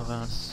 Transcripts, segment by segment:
of us.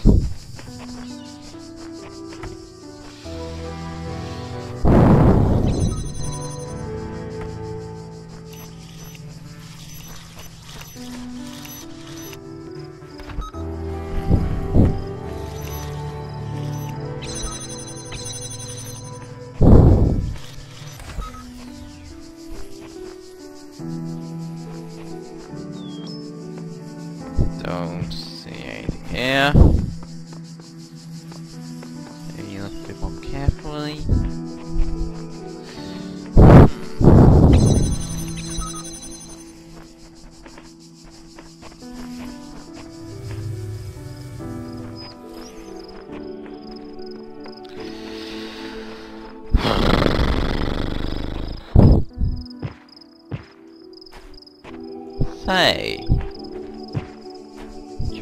Sure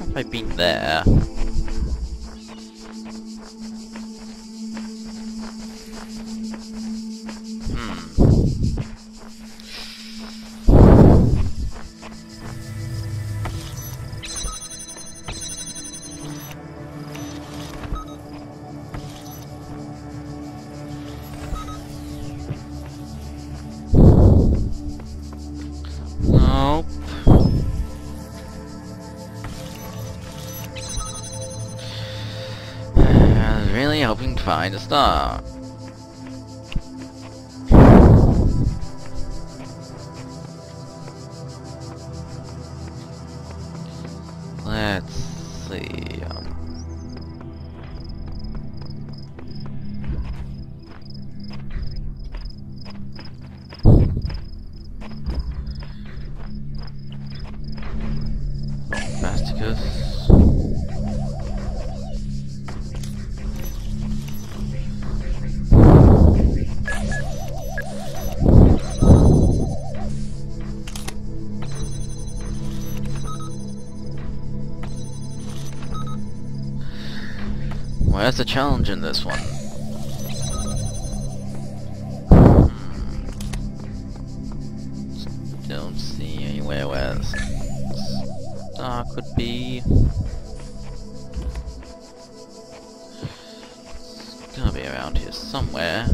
if I've been there. Find a star. Where's the challenge in this one? Hmm. Don't see anywhere where star could be. It's gotta be around here somewhere.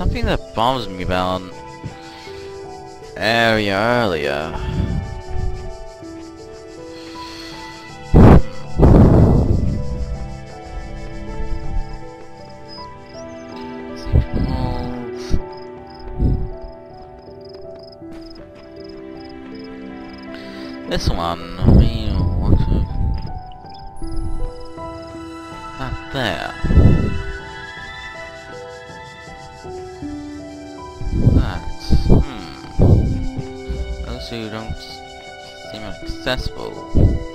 Something that bothers me about an area earlier. This one, I mean, what's it? There. Who don't seem accessible.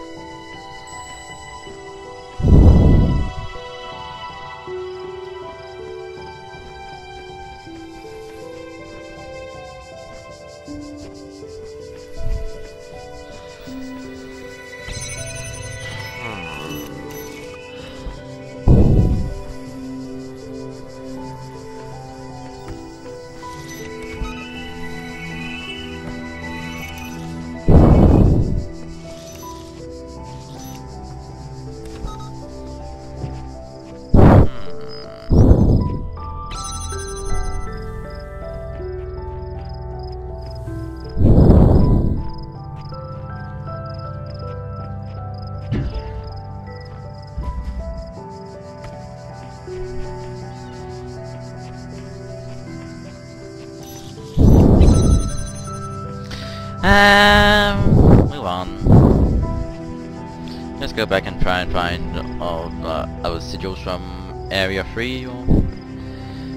Go back and try and find all the uh, other sigils from Area 3 or...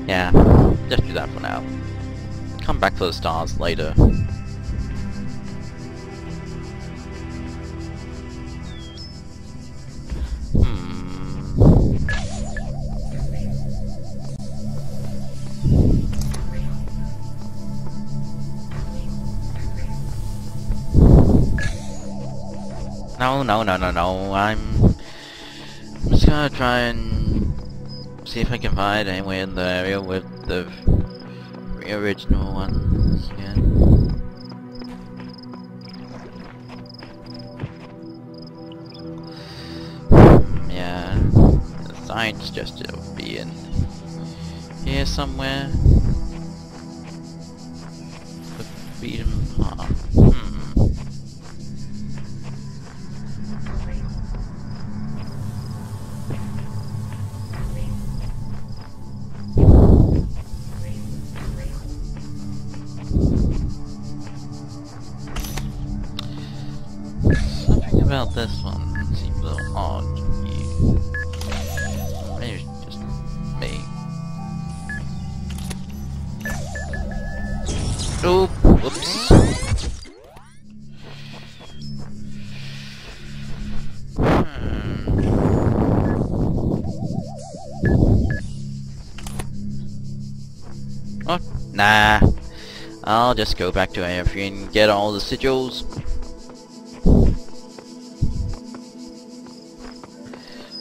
Yeah, just do that for now. Come back for the stars later. No, no, no, no. I'm just gonna try and see if I can find anywhere in the area with the original ones again. Hmm, yeah, the sign's just to be in here somewhere. The freedom path. About this one seems a little odd to me. Maybe just me. Oh, whoops. Hmm. Oh, nah. I'll just go back to AFE and get all the sigils.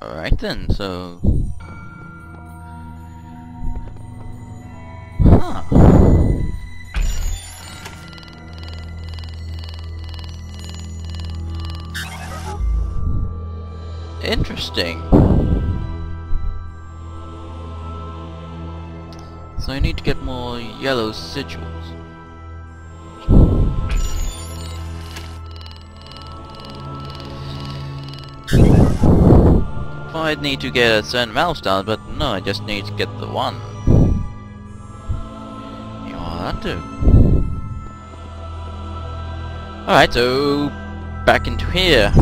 Alright then, so... Huh. Interesting. So I need to get more yellow sigils. I'd need to get a certain milestone, but no, I just need to get the one. You want that. Alright, so back into here.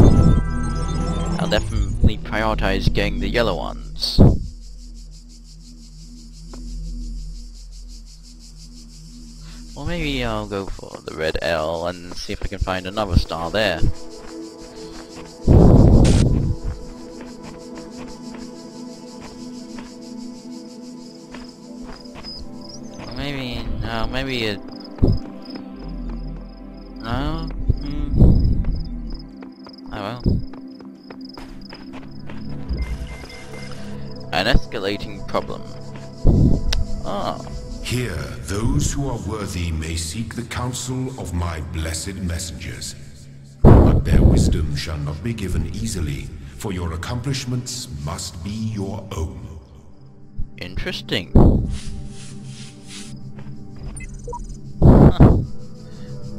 I'll definitely prioritize getting the yellow ones. Or maybe I'll go for the red L and see if I can find another star there. Maybe, no, maybe it... No? Hmm. Oh well. An escalating problem. Ah, Here, those who are worthy may seek the counsel of my blessed messengers. But their wisdom shall not be given easily, for your accomplishments must be your own. interesting.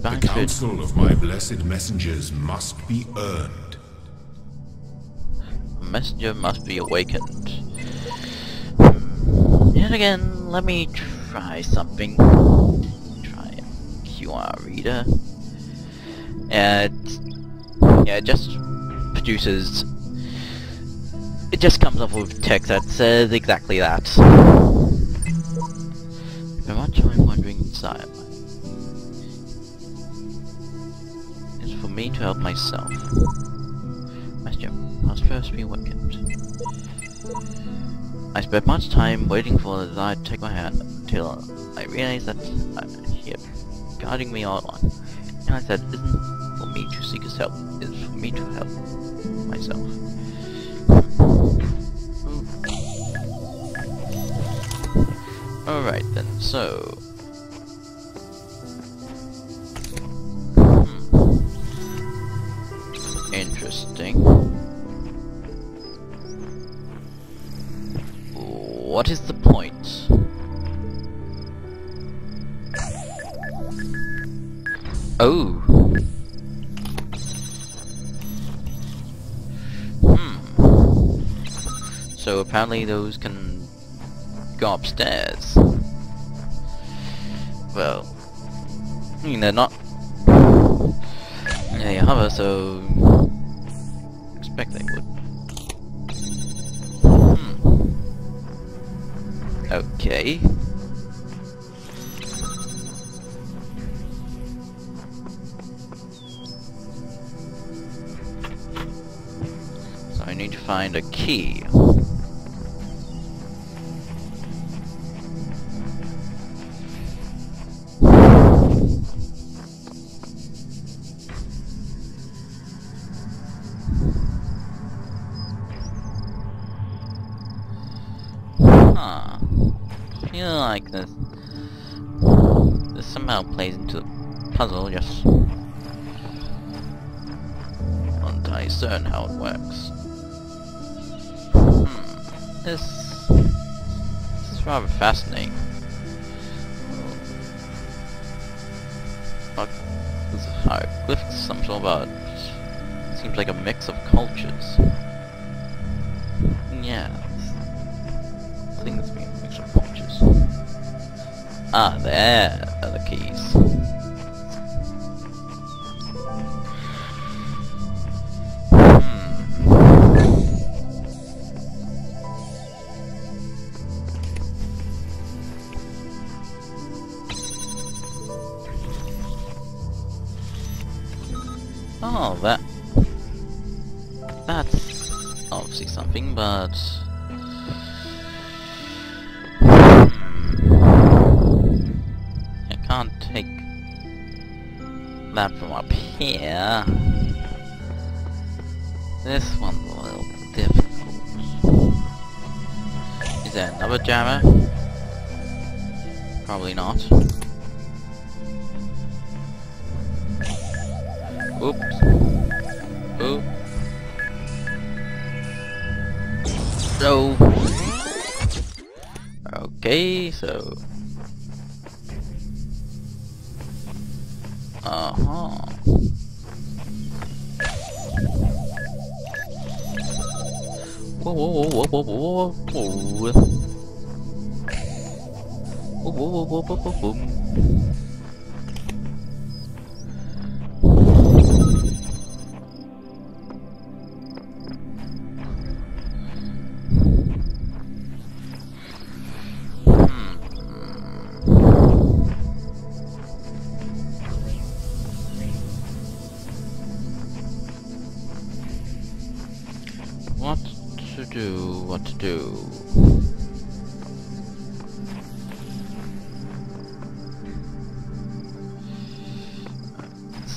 The counsel of my blessed messengers must be earned. messenger must be awakened. Hmm. Yet again, let me try something. Try a QR reader. And yeah, it just produces. It just comes up with text that says exactly that. Inside. It's for me to help myself. Messenger must first be awakened. I spent much time waiting for the desire to take my hand until I realized that uh, he had guarding me all along. And I said, isn't for me to seek his help, it is for me to help myself. Alright then, so... interesting. What is the point? Oh! Hmm. So apparently those can go upstairs. Well, I mean they're not there you have it, so expect they would. Hmm. Okay. So I need to find a key. Huh. I feel like this this somehow plays into the puzzle just not certain how it works. Hmm. This this is rather fascinating. This is hieroglyphics some sort of. Seems like a mix of cultures. Yeah. I think being a mix of cultures. Ah, there are the keys. Can't take that from up here. This one's a little difficult. Is there another jammer? Probably not. Oops. Oop. So. Okay, so. 啊哈。我我我我我我我我我我我我我我我。Do, what to do.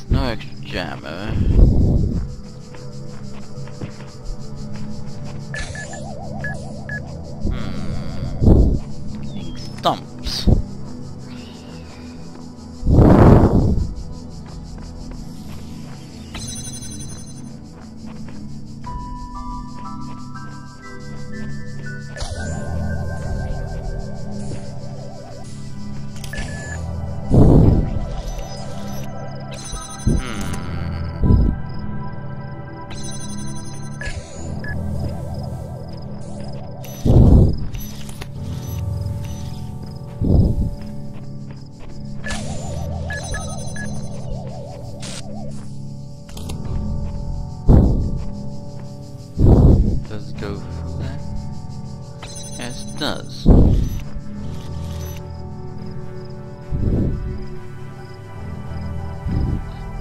No extra jammer. Does.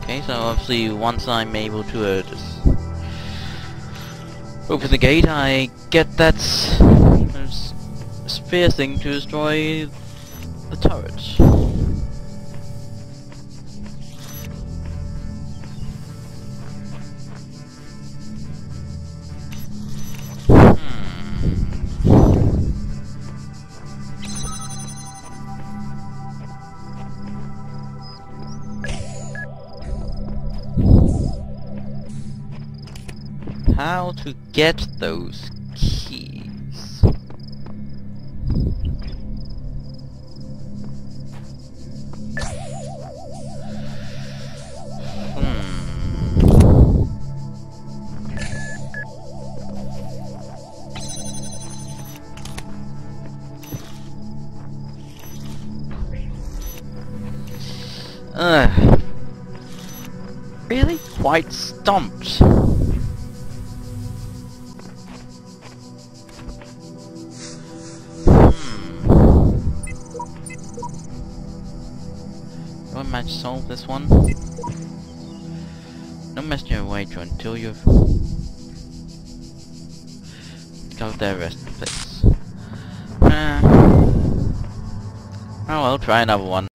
Okay, so obviously once I'm able to uh, just open the gate, I get that s- sphere thing to destroy the turret. how to get those keys. Hmm. Uh, really quite stumped. This one? No messenger wager until you've go there rest place. Uh, oh well, try another one.